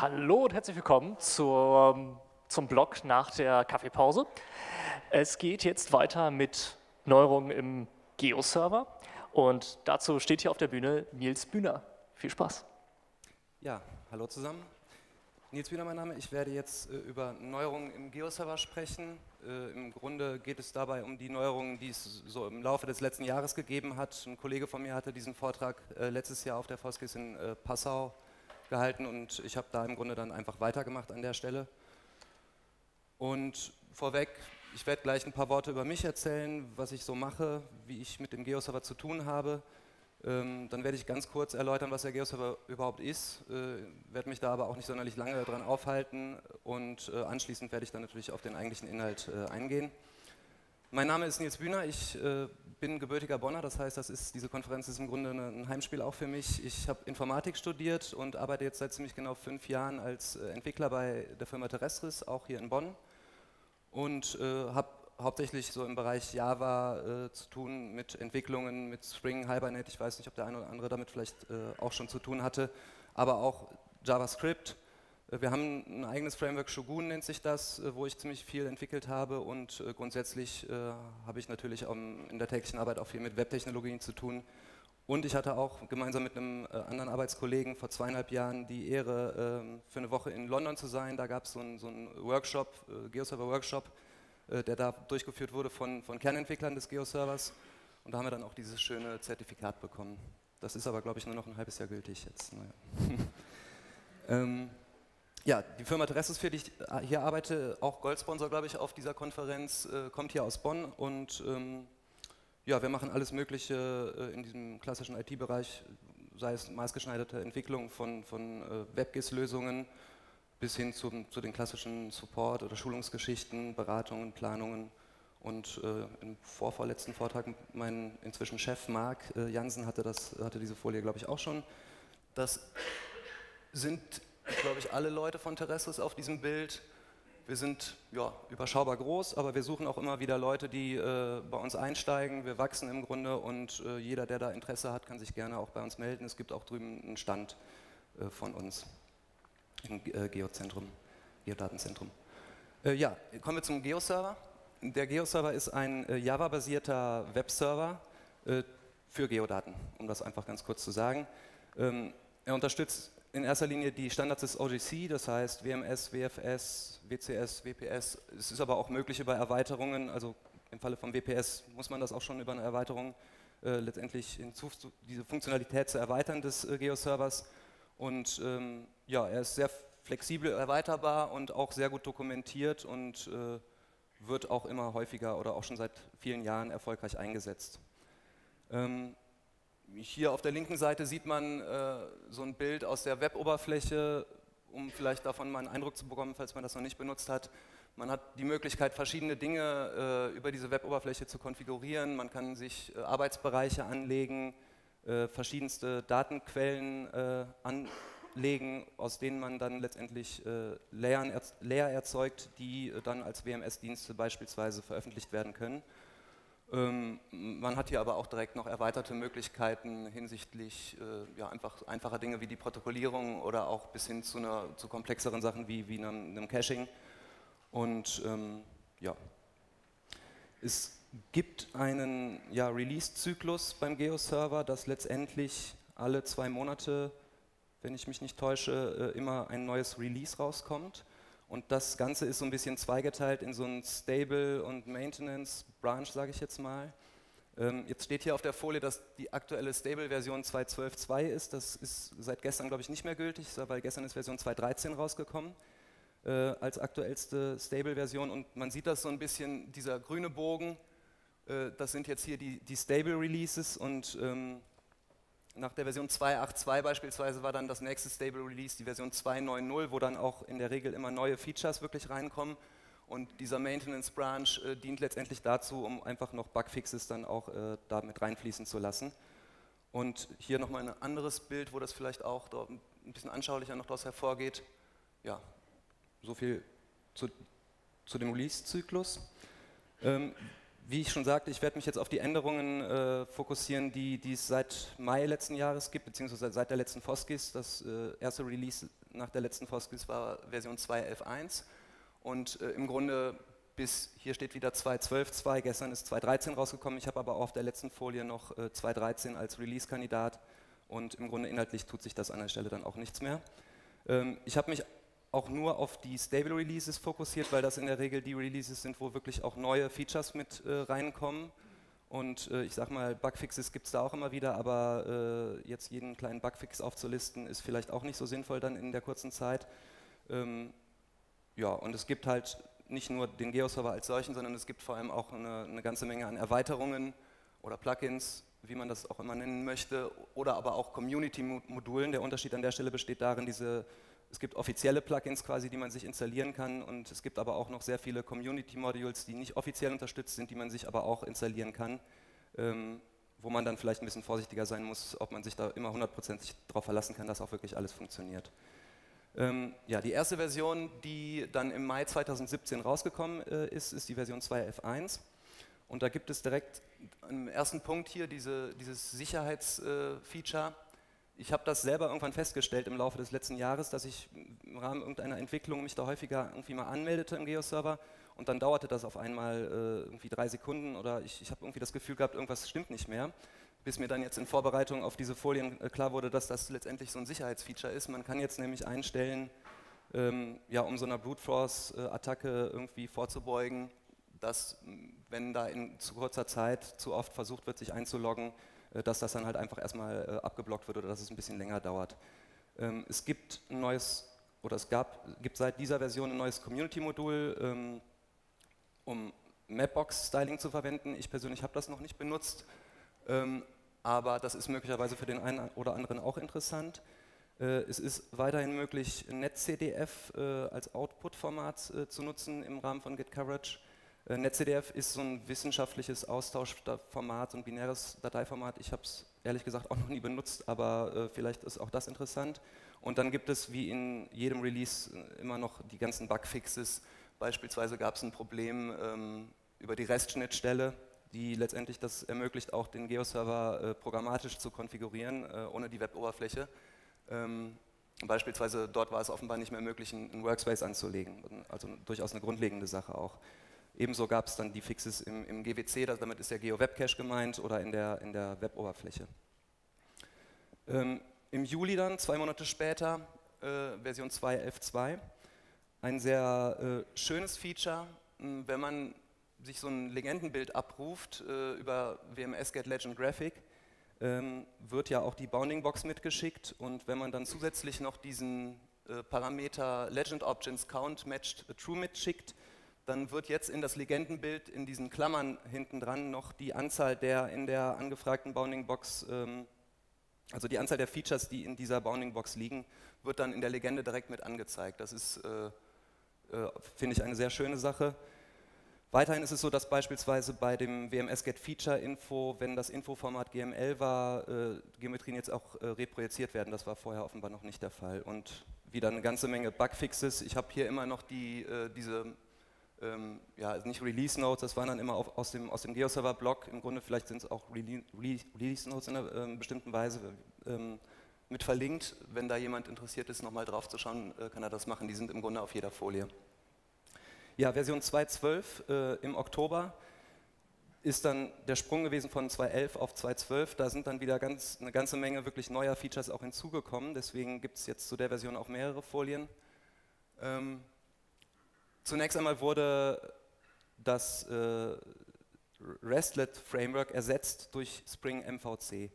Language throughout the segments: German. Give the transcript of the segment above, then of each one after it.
Hallo und herzlich willkommen zur, zum Blog nach der Kaffeepause. Es geht jetzt weiter mit Neuerungen im Geo-Server und dazu steht hier auf der Bühne Nils Bühner. Viel Spaß. Ja, hallo zusammen. Nils Bühner mein Name. Ich werde jetzt äh, über Neuerungen im Geo-Server sprechen. Äh, Im Grunde geht es dabei um die Neuerungen, die es so im Laufe des letzten Jahres gegeben hat. Ein Kollege von mir hatte diesen Vortrag äh, letztes Jahr auf der Foskis in äh, Passau gehalten und ich habe da im Grunde dann einfach weitergemacht an der Stelle. Und vorweg, ich werde gleich ein paar Worte über mich erzählen, was ich so mache, wie ich mit dem Geoserver zu tun habe. Ähm, dann werde ich ganz kurz erläutern, was der Geoserver überhaupt ist, äh, werde mich da aber auch nicht sonderlich lange dran aufhalten und äh, anschließend werde ich dann natürlich auf den eigentlichen Inhalt äh, eingehen. Mein Name ist Nils Bühner, ich äh, bin gebürtiger Bonner, das heißt, das ist, diese Konferenz ist im Grunde ein Heimspiel auch für mich. Ich habe Informatik studiert und arbeite jetzt seit ziemlich genau fünf Jahren als äh, Entwickler bei der Firma Terrestris, auch hier in Bonn. Und äh, habe hauptsächlich so im Bereich Java äh, zu tun mit Entwicklungen, mit Spring, Hibernate, ich weiß nicht, ob der eine oder andere damit vielleicht äh, auch schon zu tun hatte, aber auch JavaScript wir haben ein eigenes Framework, Shogun nennt sich das, äh, wo ich ziemlich viel entwickelt habe und äh, grundsätzlich habe ich natürlich in der täglichen Arbeit auch viel mit Webtechnologien zu tun. Und ich hatte auch gemeinsam mit einem anderen Arbeitskollegen vor zweieinhalb Jahren die Ehre, ähm, für eine Woche in London zu sein. Da gab es so einen, so einen Workshop, Geoserver-Workshop, der da durchgeführt wurde von, von Kernentwicklern des Geoservers. Und da haben wir dann auch dieses schöne Zertifikat bekommen. Das ist aber, glaube ich, nur noch ein halbes Jahr gültig jetzt. Naja. ähm, ja, die Firma Teresis, für die ich äh, hier arbeite, auch Goldsponsor, glaube ich, auf dieser Konferenz, äh, kommt hier aus Bonn und ähm, ja, wir machen alles Mögliche äh, in diesem klassischen IT-Bereich, sei es maßgeschneiderte Entwicklung von, von äh, WebGIS-Lösungen bis hin zum, zu den klassischen Support- oder Schulungsgeschichten, Beratungen, Planungen. Und äh, im vorvorletzten Vortrag, mein inzwischen Chef Marc äh, Jansen hatte, das, hatte diese Folie, glaube ich, auch schon. Das sind glaube ich, alle Leute von Terrestris auf diesem Bild. Wir sind ja, überschaubar groß, aber wir suchen auch immer wieder Leute, die äh, bei uns einsteigen. Wir wachsen im Grunde und äh, jeder, der da Interesse hat, kann sich gerne auch bei uns melden. Es gibt auch drüben einen Stand äh, von uns im äh, Geozentrum, Geodatenzentrum. Äh, ja, kommen wir zum Geoserver. Der Geoserver ist ein äh, Java-basierter Webserver für Geodaten, um das einfach ganz kurz zu sagen. Ähm, er unterstützt in erster Linie die Standards des OGC, das heißt WMS, WFS, WCS, WPS. Es ist aber auch möglich über Erweiterungen, also im Falle von WPS muss man das auch schon über eine Erweiterung äh, letztendlich diese Funktionalität zu erweitern des äh, Geo-Servers. Und ähm, ja, er ist sehr flexibel erweiterbar und auch sehr gut dokumentiert und äh, wird auch immer häufiger oder auch schon seit vielen Jahren erfolgreich eingesetzt. Ähm, hier auf der linken Seite sieht man äh, so ein Bild aus der Web-Oberfläche, um vielleicht davon mal einen Eindruck zu bekommen, falls man das noch nicht benutzt hat. Man hat die Möglichkeit, verschiedene Dinge äh, über diese Web-Oberfläche zu konfigurieren. Man kann sich äh, Arbeitsbereiche anlegen, äh, verschiedenste Datenquellen äh, anlegen, aus denen man dann letztendlich äh, Layer erzeugt, die dann als WMS-Dienste beispielsweise veröffentlicht werden können. Ähm, man hat hier aber auch direkt noch erweiterte Möglichkeiten hinsichtlich äh, ja, einfach einfacher Dinge wie die Protokollierung oder auch bis hin zu, einer, zu komplexeren Sachen wie, wie einem, einem Caching. Und ähm, ja, es gibt einen ja, Release-Zyklus beim Geo-Server, dass letztendlich alle zwei Monate, wenn ich mich nicht täusche, äh, immer ein neues Release rauskommt. Und das Ganze ist so ein bisschen zweigeteilt in so ein Stable- und Maintenance-Branch, sage ich jetzt mal. Ähm, jetzt steht hier auf der Folie, dass die aktuelle Stable-Version 2.12.2 ist. Das ist seit gestern, glaube ich, nicht mehr gültig, weil gestern ist Version 2.13 rausgekommen äh, als aktuellste Stable-Version. Und man sieht das so ein bisschen, dieser grüne Bogen, äh, das sind jetzt hier die, die Stable-Releases und ähm, nach der Version 2.8.2 beispielsweise war dann das nächste Stable Release die Version 2.9.0, wo dann auch in der Regel immer neue Features wirklich reinkommen. Und dieser Maintenance Branch äh, dient letztendlich dazu, um einfach noch Bugfixes dann auch äh, da mit reinfließen zu lassen. Und hier nochmal ein anderes Bild, wo das vielleicht auch ein bisschen anschaulicher noch daraus hervorgeht. Ja, so viel zu, zu dem Release-Zyklus. Ähm, wie ich schon sagte, ich werde mich jetzt auf die Änderungen äh, fokussieren, die, die es seit Mai letzten Jahres gibt, beziehungsweise seit der letzten Foskis. Das äh, erste Release nach der letzten Foskis war Version 2.11.1 und äh, im Grunde bis, hier steht wieder 2.12.2, gestern ist 2.13 rausgekommen, ich habe aber auch auf der letzten Folie noch 2.13 äh, als Release-Kandidat und im Grunde inhaltlich tut sich das an der Stelle dann auch nichts mehr. Ähm, ich habe mich auch nur auf die Stable Releases fokussiert, weil das in der Regel die Releases sind, wo wirklich auch neue Features mit äh, reinkommen. Und äh, ich sag mal, Bugfixes gibt es da auch immer wieder, aber äh, jetzt jeden kleinen Bugfix aufzulisten, ist vielleicht auch nicht so sinnvoll dann in der kurzen Zeit. Ähm, ja, und es gibt halt nicht nur den Geo-Server als solchen, sondern es gibt vor allem auch eine, eine ganze Menge an Erweiterungen oder Plugins, wie man das auch immer nennen möchte, oder aber auch Community-Modulen. Der Unterschied an der Stelle besteht darin, diese es gibt offizielle Plugins quasi, die man sich installieren kann und es gibt aber auch noch sehr viele Community-Modules, die nicht offiziell unterstützt sind, die man sich aber auch installieren kann, ähm, wo man dann vielleicht ein bisschen vorsichtiger sein muss, ob man sich da immer hundertprozentig darauf verlassen kann, dass auch wirklich alles funktioniert. Ähm, ja, die erste Version, die dann im Mai 2017 rausgekommen äh, ist, ist die Version 2.f1 und da gibt es direkt im ersten Punkt hier diese, dieses Sicherheitsfeature, äh, ich habe das selber irgendwann festgestellt im Laufe des letzten Jahres, dass ich im Rahmen irgendeiner Entwicklung mich da häufiger irgendwie mal anmeldete im Geoserver und dann dauerte das auf einmal äh, irgendwie drei Sekunden oder ich, ich habe irgendwie das Gefühl gehabt, irgendwas stimmt nicht mehr, bis mir dann jetzt in Vorbereitung auf diese Folien äh, klar wurde, dass das letztendlich so ein Sicherheitsfeature ist. Man kann jetzt nämlich einstellen, ähm, ja, um so einer Brute Force-Attacke irgendwie vorzubeugen, dass wenn da in zu kurzer Zeit zu oft versucht wird, sich einzuloggen, äh, dass das dann halt einfach erstmal äh, abgeblockt wird oder dass es ein bisschen länger dauert. Ähm, es gibt ein neues, oder es gab, gibt seit dieser Version ein neues Community-Modul, ähm, um Mapbox-Styling zu verwenden. Ich persönlich habe das noch nicht benutzt, ähm, aber das ist möglicherweise für den einen oder anderen auch interessant. Äh, es ist weiterhin möglich, NetCDF als Output-Format zu nutzen im Rahmen von GitCoverage. Äh, NetCDF ist so ein wissenschaftliches Austauschformat, so ein binäres Dateiformat. Ich habe es ehrlich gesagt auch noch nie benutzt, aber äh, vielleicht ist auch das interessant. Und dann gibt es wie in jedem Release äh, immer noch die ganzen Bugfixes. Beispielsweise gab es ein Problem ähm, über die REST-Schnittstelle, die letztendlich das ermöglicht, auch den Geo-Server äh, programmatisch zu konfigurieren, äh, ohne die Web-Oberfläche. Ähm, beispielsweise dort war es offenbar nicht mehr möglich, einen Workspace anzulegen. Also durchaus eine grundlegende Sache auch. Ebenso gab es dann die Fixes im, im GWC, damit ist der Geo-Web-Cache gemeint, oder in der, in der Web-Oberfläche. Ähm, Im Juli dann, zwei Monate später, äh, Version 2.11.2, ein sehr äh, schönes Feature, wenn man sich so ein Legendenbild abruft äh, über WMS Get Legend Graphic, ähm, wird ja auch die Bounding Box mitgeschickt und wenn man dann zusätzlich noch diesen äh, Parameter Legend Options Count Matched True mitschickt, dann wird jetzt in das Legendenbild in diesen Klammern hinten dran noch die Anzahl der in der angefragten Bounding Box, ähm, also die Anzahl der Features, die in dieser Bounding Box liegen, wird dann in der Legende direkt mit angezeigt. Das ist, äh, äh, finde ich, eine sehr schöne Sache. Weiterhin ist es so, dass beispielsweise bei dem WMS Get Feature Info, wenn das Infoformat GML war, äh, Geometrien jetzt auch äh, reprojiziert werden. Das war vorher offenbar noch nicht der Fall. Und wieder eine ganze Menge Bugfixes. Ich habe hier immer noch die, äh, diese ähm, ja, also nicht Release Notes, das waren dann immer auf, aus dem, aus dem GeoServer-Blog, im Grunde vielleicht sind es auch Release Notes in einer ähm, bestimmten Weise ähm, mit verlinkt. Wenn da jemand interessiert ist, nochmal drauf zu schauen, äh, kann er das machen. Die sind im Grunde auf jeder Folie. Ja, Version 2.12 äh, im Oktober ist dann der Sprung gewesen von 2.11 auf 2.12. Da sind dann wieder ganz, eine ganze Menge wirklich neuer Features auch hinzugekommen. Deswegen gibt es jetzt zu der Version auch mehrere Folien. Ähm, Zunächst einmal wurde das äh, RESTlet-Framework ersetzt durch Spring MVC.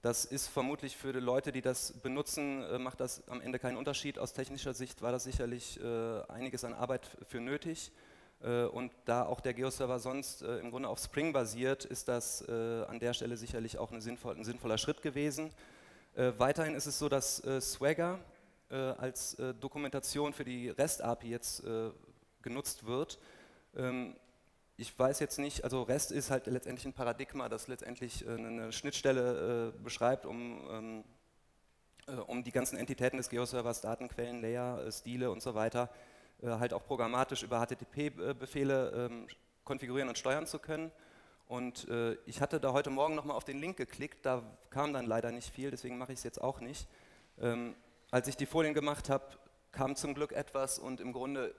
Das ist vermutlich für die Leute, die das benutzen, äh, macht das am Ende keinen Unterschied. Aus technischer Sicht war das sicherlich äh, einiges an Arbeit für nötig. Äh, und da auch der Geo-Server sonst äh, im Grunde auf Spring basiert, ist das äh, an der Stelle sicherlich auch sinnvoll, ein sinnvoller Schritt gewesen. weiterhin ist es so, dass Swagger als Dokumentation für die REST-API jetzt genutzt wird. Ähm, ich weiß jetzt nicht, also REST ist halt letztendlich ein Paradigma, das letztendlich äh, eine Schnittstelle äh, beschreibt, um, ähm, äh, um die ganzen Entitäten des Geoservers, Datenquellen, Layer, Stile und so weiter, halt auch programmatisch über HTTP-Befehle ähm, konfigurieren und steuern zu können. Und äh, ich hatte da heute Morgen nochmal auf den Link geklickt, da kam dann leider nicht viel, deswegen mache ich es jetzt auch nicht. Ähm, als ich die Folien gemacht habe, kam zum Glück etwas und im Grunde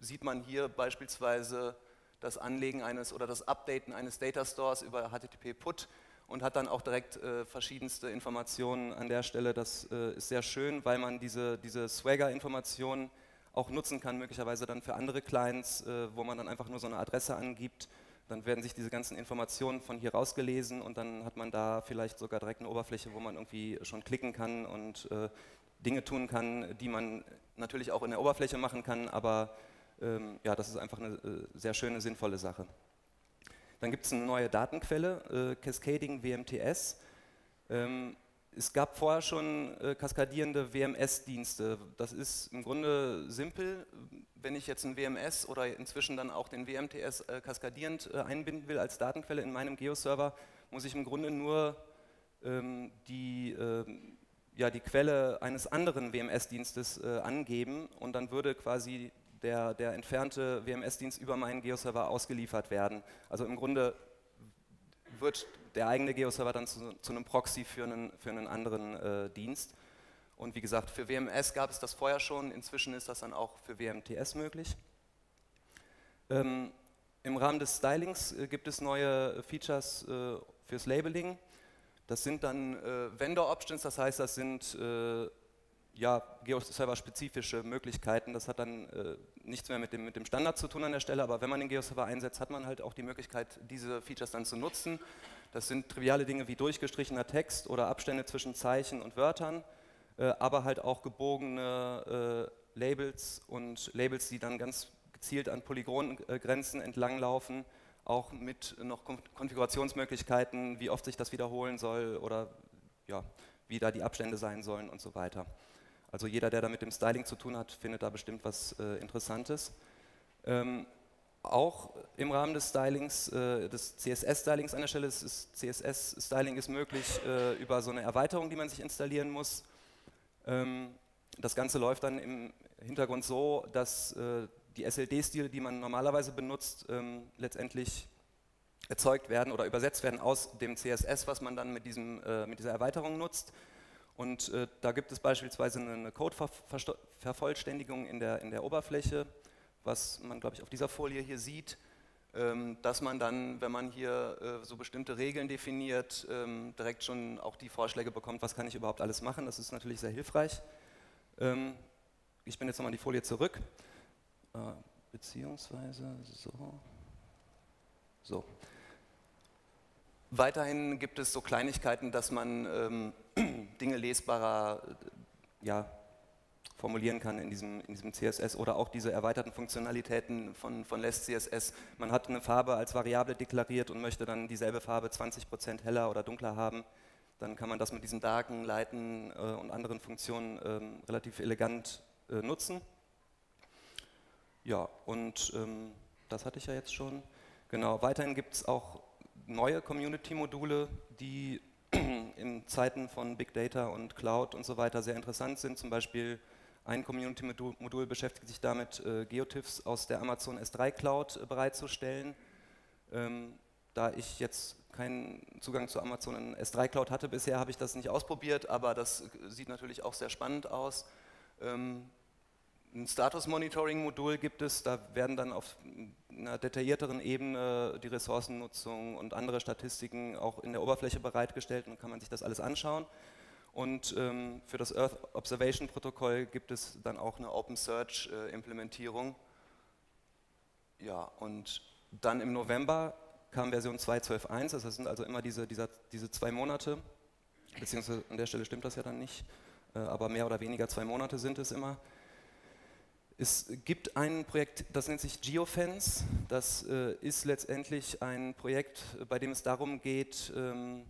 sieht man hier beispielsweise das Anlegen eines oder das Updaten eines Data Stores über HTTP Put und hat dann auch direkt äh, verschiedenste Informationen an der Stelle. Das äh, ist sehr schön, weil man diese, diese Swagger-Informationen auch nutzen kann, möglicherweise dann für andere Clients, äh, wo man dann einfach nur so eine Adresse angibt. Dann werden sich diese ganzen Informationen von hier rausgelesen und dann hat man da vielleicht sogar direkt eine Oberfläche, wo man irgendwie schon klicken kann und äh, Dinge tun kann, die man natürlich auch in der Oberfläche machen kann, aber ähm, ja, das ist einfach eine äh, sehr schöne, sinnvolle Sache. Dann gibt es eine neue Datenquelle, äh, Cascading WMTS. Ähm, es gab vorher schon äh, kaskadierende WMS-Dienste. Das ist im Grunde simpel. Wenn ich jetzt ein WMS oder inzwischen dann auch den WMTS äh, kaskadierend äh, einbinden will als Datenquelle in meinem Geo-Server, muss ich im Grunde nur ähm, die, ähm, ja, die Quelle eines anderen WMS-Dienstes äh, angeben und dann würde quasi der, der entfernte WMS-Dienst über meinen Geo-Server ausgeliefert werden. Also im Grunde wird der eigene Geo-Server dann zu, zu, einem Proxy für einen, für einen anderen äh, Dienst. Und wie gesagt, für WMS gab es das vorher schon, inzwischen ist das dann auch für WMTS möglich. Ähm, Im Rahmen des Stylings äh, gibt es neue Features äh, fürs Labeling. Das sind dann äh, Vendor-Options, das heißt, das sind äh, ja, Geo-Server-spezifische Möglichkeiten. Das hat dann äh, nichts mehr mit dem, mit dem Standard zu tun an der Stelle, aber wenn man den Geo-Server einsetzt, hat man halt auch die Möglichkeit, diese Features dann zu nutzen. Das sind triviale Dinge wie durchgestrichener Text oder Abstände zwischen Zeichen und Wörtern, äh, aber halt auch gebogene äh, Labels und Labels, die dann ganz gezielt an Polygongrenzen entlanglaufen, auch mit noch Konfigurationsmöglichkeiten, wie oft sich das wiederholen soll oder ja, wie da die Abstände sein sollen und so weiter. Also jeder, der da mit dem Styling zu tun hat, findet da bestimmt was äh, Interessantes. Ähm, auch im Rahmen des Stylings, äh, des CSS-Stylings an der Stelle, CSS-Styling ist möglich äh, über so eine Erweiterung, die man sich installieren muss. Ähm, das Ganze läuft dann im Hintergrund so, dass äh, die SLD-Stile, die man normalerweise benutzt, ähm, letztendlich erzeugt werden oder übersetzt werden aus dem CSS, was man dann mit, diesem, äh, mit dieser Erweiterung nutzt. Und äh, da gibt es beispielsweise eine Code-Vervollständigung in der, in der Oberfläche, was man, glaube ich, auf dieser Folie hier sieht, ähm, dass man dann, wenn man hier äh, so bestimmte Regeln definiert, ähm, direkt schon auch die Vorschläge bekommt, was kann ich überhaupt alles machen. Das ist natürlich sehr hilfreich. Ähm, ich bin jetzt nochmal die Folie zurück. Äh, beziehungsweise so. So. Weiterhin gibt es so Kleinigkeiten, dass man ähm, Dinge lesbarer ja, formulieren kann in diesem, in diesem CSS oder auch diese erweiterten Funktionalitäten von, von Less CSS. Man hat eine Farbe als Variable deklariert und möchte dann dieselbe Farbe 20% heller oder dunkler haben. Dann kann man das mit diesen Darken, Leiten äh, und anderen Funktionen ähm, relativ elegant äh, nutzen. Ja, und ähm, das hatte ich ja jetzt schon. Genau, weiterhin gibt es auch neue Community-Module, die in Zeiten von Big Data und Cloud und so weiter sehr interessant sind. Zum Beispiel ein Community-Modul beschäftigt sich damit, äh, Geotiffs aus der Amazon S3 Cloud äh, bereitzustellen. Ähm, da ich jetzt keinen Zugang zu Amazon in S3 Cloud hatte bisher, habe ich das nicht ausprobiert, aber das äh, sieht natürlich auch sehr spannend aus. Ähm, ein Status-Monitoring-Modul gibt es, da werden dann auf einer detaillierteren Ebene die Ressourcennutzung und andere Statistiken auch in der Oberfläche bereitgestellt und kann man sich das alles anschauen. Und ähm, für das Earth Observation Protokoll gibt es dann auch eine Open Search äh, Implementierung. Ja, und dann im November kam Version 2.12.1, das sind also immer diese, dieser, diese zwei Monate, beziehungsweise an der Stelle stimmt das ja dann nicht, äh, aber mehr oder weniger zwei Monate sind es immer. Es gibt ein Projekt, das nennt sich Geofence. Das äh, ist letztendlich ein Projekt, bei dem es darum geht, ähm,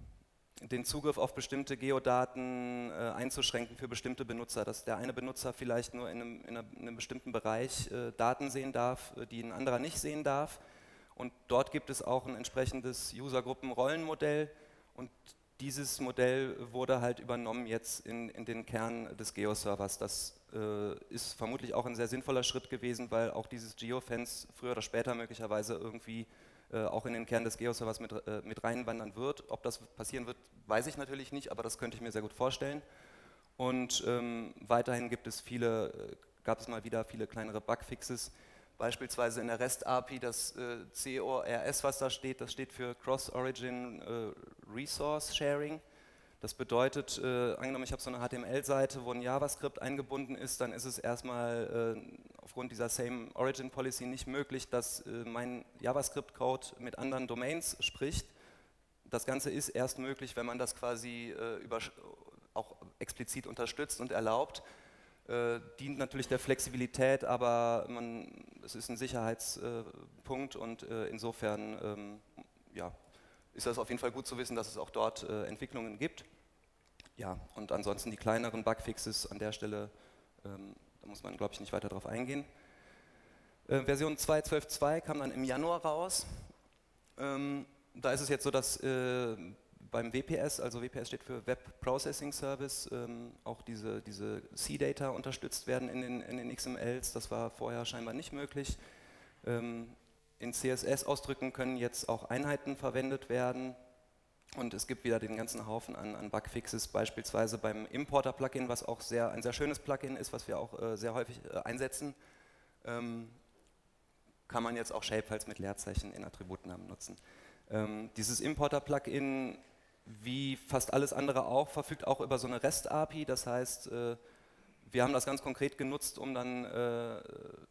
den Zugriff auf bestimmte Geodaten äh, einzuschränken für bestimmte Benutzer, dass der eine Benutzer vielleicht nur in einem, in einem, in einem bestimmten Bereich äh, Daten sehen darf, äh, die ein anderer nicht sehen darf. Und dort gibt es auch ein entsprechendes Usergruppen-Rollenmodell und dieses Modell wurde halt übernommen jetzt in, in den Kern des Geo-Servers. Das äh, ist vermutlich auch ein sehr sinnvoller Schritt gewesen, weil auch dieses Geofence früher oder später möglicherweise irgendwie äh, auch in den Kern des Geo-Servers mit, äh, mit reinwandern wird. Ob das passieren wird, weiß ich natürlich nicht, aber das könnte ich mir sehr gut vorstellen. Und ähm, weiterhin gibt es viele, äh, gab es mal wieder viele kleinere Bugfixes, beispielsweise in der REST-API das äh, CORS, was da steht, das steht für Cross-Origin äh, Resource Sharing. Das bedeutet, äh, angenommen, ich habe so eine HTML-Seite, wo ein JavaScript eingebunden ist, dann ist es erstmal äh, aufgrund dieser Same Origin Policy nicht möglich, dass äh, mein JavaScript-Code mit anderen Domains spricht. Das Ganze ist erst möglich, wenn man das quasi äh, auch explizit unterstützt und erlaubt. Äh, dient natürlich der Flexibilität, aber man, es ist ein Sicherheitspunkt und äh, insofern ähm, ja, ist das auf jeden Fall gut zu wissen, dass es auch dort äh, Entwicklungen gibt. Ja, und ansonsten die kleineren Bugfixes an der Stelle, ähm, da muss man, glaube ich, nicht weiter darauf eingehen. Äh, Version 2.12.2 kam dann im Januar raus. Ähm, da ist es jetzt so, dass äh, beim WPS, also WPS steht für Web Processing Service, ähm, auch diese, diese C-Data unterstützt werden in den, in den XMLs. Das war vorher scheinbar nicht möglich. Ähm, in CSS-Ausdrücken können jetzt auch Einheiten verwendet werden. Und es gibt wieder den ganzen Haufen an, an Bugfixes, beispielsweise beim Importer-Plugin, was auch sehr, ein sehr schönes Plugin ist, was wir auch äh, sehr häufig äh, einsetzen. Ähm, kann man jetzt auch Shapefiles mit Leerzeichen in Attributnamen nutzen. Ähm, dieses Importer-Plugin, wie fast alles andere auch, verfügt auch über so eine REST-API. Das heißt, äh, wir haben das ganz konkret genutzt, um dann äh,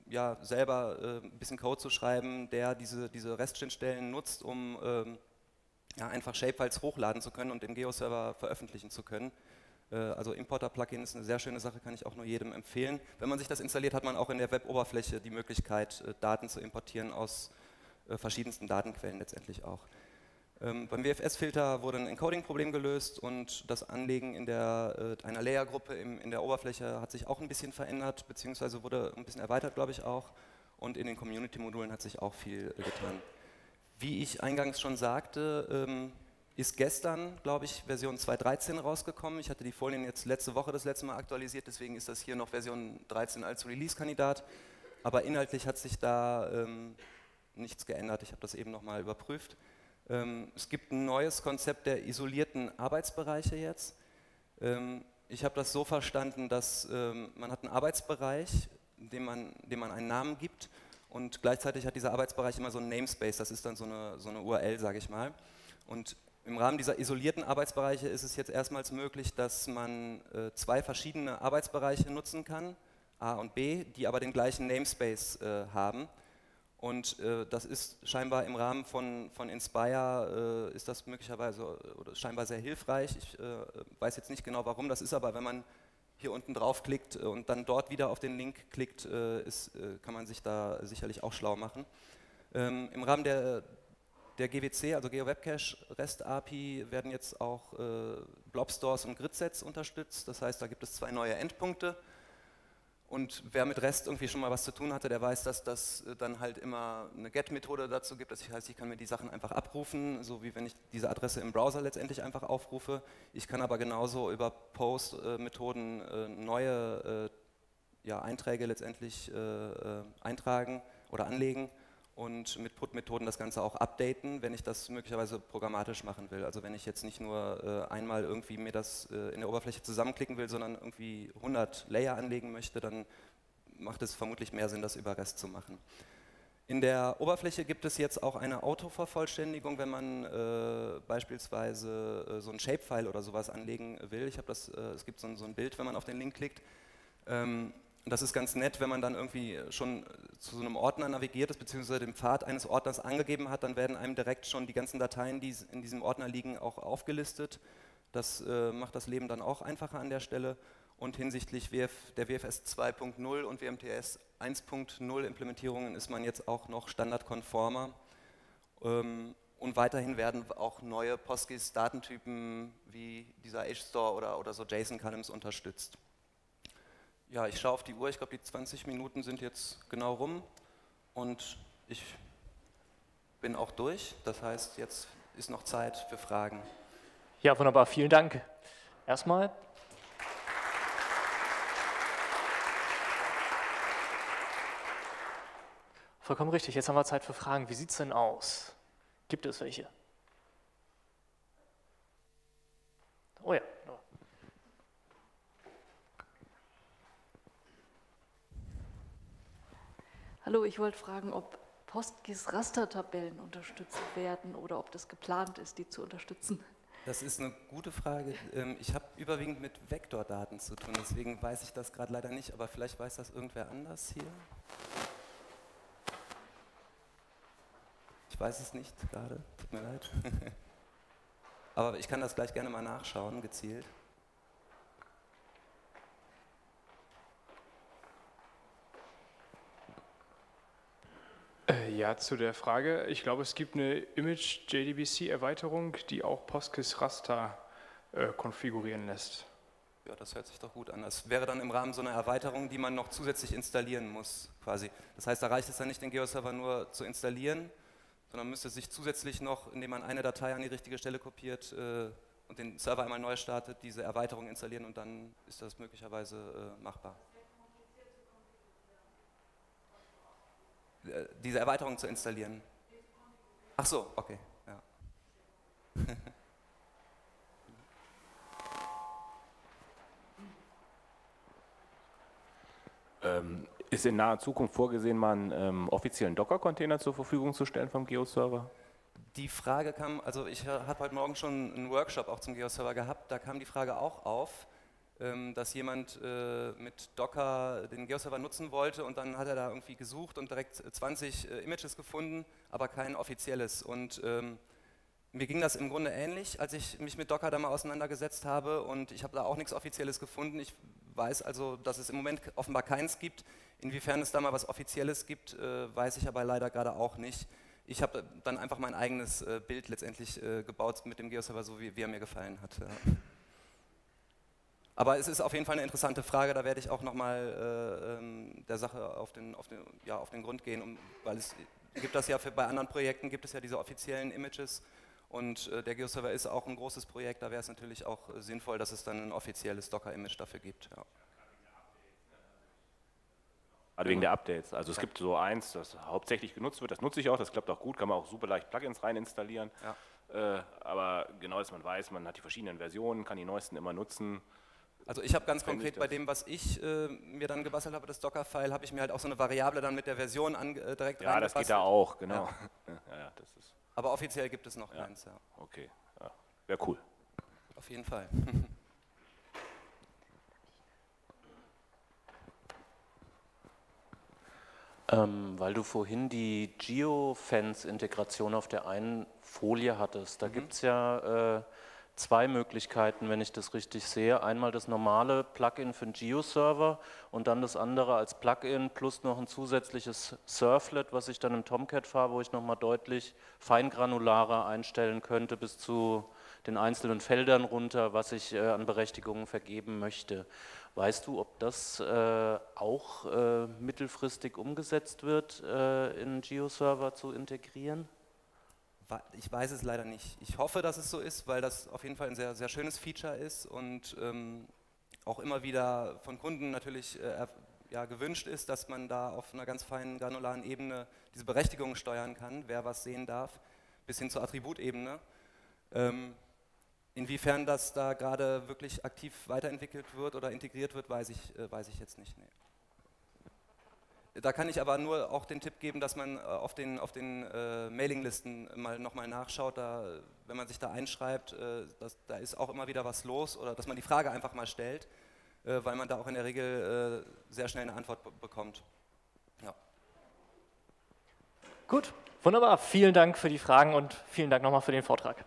ja, selber äh, ein bisschen Code zu schreiben, der diese, diese REST-Schnittstellen nutzt, um ähm, ja, einfach Shapefiles hochladen zu können und im Geo-Server veröffentlichen zu können. Äh, also Importer-Plugin ist eine sehr schöne Sache, kann ich auch nur jedem empfehlen. Wenn man sich das installiert, hat man auch in der Web-Oberfläche die Möglichkeit, äh, Daten zu importieren aus äh, verschiedensten Datenquellen letztendlich auch. Ähm, beim WFS-Filter wurde ein Encoding-Problem gelöst und das Anlegen in der, äh, einer Layer-Gruppe in der Oberfläche hat sich auch ein bisschen verändert, beziehungsweise wurde ein bisschen erweitert, glaube ich auch. Und in den Community-Modulen hat sich auch viel äh, getan. Wie ich eingangs schon sagte, ähm, ist gestern, glaube ich, Version 2.13 rausgekommen. Ich hatte die Folien jetzt letzte Woche das letzte Mal aktualisiert, deswegen ist das hier noch Version 13 als Release-Kandidat. Aber inhaltlich hat sich da ähm, nichts geändert. Ich habe das eben nochmal überprüft. Ähm, es gibt ein neues Konzept der isolierten Arbeitsbereiche jetzt. Ähm, ich habe das so verstanden, dass ähm, man hat einen Arbeitsbereich, dem man, dem man einen Namen gibt und gleichzeitig hat dieser Arbeitsbereich immer so einen Namespace, das ist dann so eine, so eine URL, sage ich mal. Und im Rahmen dieser isolierten Arbeitsbereiche ist es jetzt erstmals möglich, dass man äh, zwei verschiedene Arbeitsbereiche nutzen kann, A und B, die aber den gleichen Namespace äh, haben. Und äh, das ist scheinbar im Rahmen von, von Inspire, äh, ist das möglicherweise oder scheinbar sehr hilfreich. Ich äh, weiß jetzt nicht genau warum das ist, aber wenn man hier unten draufklickt und dann dort wieder auf den Link klickt, äh, ist, äh, kann man sich da sicherlich auch schlau machen. Ähm, Im Rahmen der, der GWC, also GeoWebCache REST API, werden jetzt auch äh, Blobstores und Gridsets unterstützt. Das heißt, da gibt es zwei neue Endpunkte und wer mit REST irgendwie schon mal was zu tun hatte, der weiß, dass das äh, dann halt immer eine GET-Methode dazu gibt. Das heißt, ich kann mir die Sachen einfach abrufen, so wie wenn ich diese Adresse im Browser letztendlich einfach aufrufe. Ich kann aber genauso über Post-Methoden äh, neue äh, ja, Einträge letztendlich eintragen oder anlegen und mit Put-Methoden das Ganze auch updaten, wenn ich das möglicherweise programmatisch machen will. Also wenn ich jetzt nicht nur äh, einmal irgendwie mir das äh, in der Oberfläche zusammenklicken will, sondern irgendwie 100 Layer anlegen möchte, dann macht es vermutlich mehr Sinn, das über REST zu machen. In der Oberfläche gibt es jetzt auch eine Autovervollständigung, wenn man äh, beispielsweise äh, so ein Shapefile oder sowas anlegen will. Ich habe das, äh, es gibt so ein, so ein, Bild, wenn man auf den Link klickt. Ähm, und das ist ganz nett, wenn man dann irgendwie schon zu so einem Ordner navigiert ist, beziehungsweise den Pfad eines Ordners angegeben hat, dann werden einem direkt schon die ganzen Dateien, die in diesem Ordner liegen, auch aufgelistet. Das äh, macht das Leben dann auch einfacher an der Stelle. Und hinsichtlich WF, der WFS 2.0 und WMTS 1.0 Implementierungen ist man jetzt auch noch standardkonformer. Ähm, und weiterhin werden auch neue PostGIS-Datentypen wie dieser HStore oder, oder so JSON-Columns unterstützt. Ja, ich schaue auf die Uhr, ich glaube, die 20 Minuten sind jetzt genau rum und ich bin auch durch. Das heißt, jetzt ist noch Zeit für Fragen. Ja, wunderbar, vielen Dank. Erstmal. Vollkommen richtig, jetzt haben wir Zeit für Fragen. Wie sieht es denn aus? Gibt es welche? Oh ja. Hallo, ich wollte fragen, ob PostGIS Rastertabellen unterstützt werden oder ob das geplant ist, die zu unterstützen. Das ist eine gute Frage. Ähm, ich habe überwiegend mit Vektordaten zu tun, deswegen weiß ich das gerade leider nicht, aber vielleicht weiß das irgendwer anders hier. Ich weiß es nicht gerade, tut mir leid. aber ich kann das gleich gerne mal nachschauen, gezielt. Ja, zu der Frage. Ich glaube, es gibt eine Image-JDBC-Erweiterung, die auch PostGIS Raster äh, konfigurieren lässt. Ja, das hört sich doch gut an. Das wäre dann im Rahmen so einer Erweiterung, die man noch zusätzlich installieren muss, quasi. Das heißt, da reicht es dann nicht, den Geoserver nur zu installieren, sondern müsste sich zusätzlich noch, indem man eine Datei an die richtige Stelle kopiert äh, und den Server einmal neu startet, diese Erweiterung installieren und dann ist das möglicherweise äh, machbar. Diese Erweiterung zu installieren. Ach so, okay. Ja. ähm, ist in naher Zukunft vorgesehen, mal einen ähm, offiziellen Docker-Container zur Verfügung zu stellen vom Geo-Server? Die Frage kam, also ich habe heute Morgen schon einen Workshop auch zum Geo-Server gehabt, da kam die Frage auch auf. Ähm, dass jemand äh, mit Docker den Geo-Server nutzen wollte und dann hat er da irgendwie gesucht und direkt 20 äh, Images gefunden, aber kein offizielles. Und ähm, mir ging das im Grunde ähnlich, als ich mich mit Docker da mal auseinandergesetzt habe und ich habe da auch nichts Offizielles gefunden. Ich weiß also, dass es im Moment offenbar keins gibt. Inwiefern es da mal was Offizielles gibt, äh, weiß ich aber leider gerade auch nicht. Ich habe dann einfach mein eigenes äh, Bild letztendlich äh, gebaut mit dem Geo-Server, so wie, wie, er mir gefallen hat. Ja. Aber es ist auf jeden Fall eine interessante Frage, da werde ich auch nochmal äh, ähm, der Sache auf den, auf, den, ja, auf den Grund gehen, um, weil es gibt das ja für, bei anderen Projekten, gibt es ja diese offiziellen Images und äh, der Geoserver ist auch ein großes Projekt, da wäre es natürlich auch äh, sinnvoll, dass es dann ein offizielles Docker-Image dafür gibt. Ja. Also wegen der Updates. Also es gibt so eins, das hauptsächlich genutzt wird, das nutze ich auch, das klappt auch gut, kann man auch super leicht Plugins rein installieren. Ja. Äh, aber genau, dass man weiß, man hat die verschiedenen Versionen, kann die neuesten immer nutzen. Also ich habe ganz konkret bei dem, was ich äh, mir dann gebastelt habe, das Docker-File, habe ich mir halt auch so eine Variable dann mit der Version an, äh, direkt Ja, das geht da auch, genau. Ja. Ja, Aber offiziell gibt es noch keins, ja. Okay, wäre cool. Auf jeden Fall. ähm, weil du vorhin die Geofence-Integration auf der einen Folie hattest, da mhm. gibt es ja... Äh, zwei Möglichkeiten, wenn ich das richtig sehe. Einmal das normale Plugin für den Geo-Server und dann das andere als Plugin plus noch ein zusätzliches Surflet, was ich dann im Tomcat fahre, wo ich nochmal deutlich feingranularer einstellen könnte bis zu den einzelnen Feldern runter, was ich äh, an Berechtigungen vergeben möchte. Weißt du, ob das äh, auch äh, mittelfristig umgesetzt wird, äh, in Geo-Server zu integrieren? Ich weiß es leider nicht. Ich hoffe, dass es so ist, weil das auf jeden Fall ein sehr, sehr schönes Feature ist und ähm, auch immer wieder von Kunden natürlich äh, ja, gewünscht ist, dass man da auf einer ganz feinen granularen Ebene diese Berechtigungen steuern kann, wer was sehen darf, bis hin zur Attributebene. Ähm, inwiefern das da gerade wirklich aktiv weiterentwickelt wird oder integriert wird, weiß ich, äh, weiß ich jetzt nicht. Nee. Da kann ich aber nur auch den Tipp geben, dass man äh, auf den, auf den äh, Mailinglisten mal nochmal nachschaut, da, wenn man sich da einschreibt, äh, das, da ist auch immer wieder was los oder dass man die Frage einfach mal stellt, äh, weil man da auch in der Regel äh, sehr schnell eine Antwort bekommt. Ja. Gut, wunderbar. Vielen Dank für die Fragen und vielen Dank nochmal für den Vortrag.